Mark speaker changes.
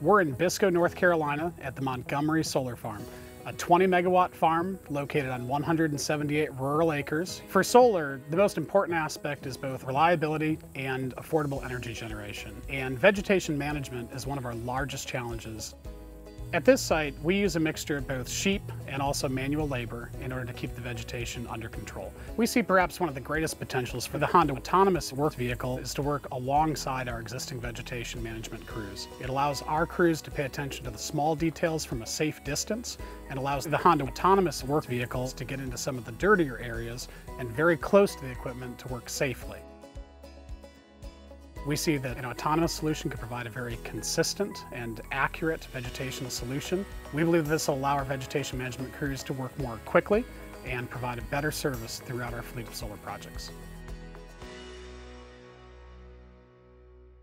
Speaker 1: We're in Biscoe, North Carolina at the Montgomery Solar Farm, a 20 megawatt farm located on 178 rural acres. For solar, the most important aspect is both reliability and affordable energy generation. And vegetation management is one of our largest challenges. At this site, we use a mixture of both sheep and also manual labor in order to keep the vegetation under control. We see perhaps one of the greatest potentials for the Honda autonomous work vehicle is to work alongside our existing vegetation management crews. It allows our crews to pay attention to the small details from a safe distance and allows the Honda autonomous work vehicles to get into some of the dirtier areas and very close to the equipment to work safely. We see that an autonomous solution could provide a very consistent and accurate vegetational solution. We believe this will allow our vegetation management crews to work more quickly and provide a better service throughout our fleet of solar projects.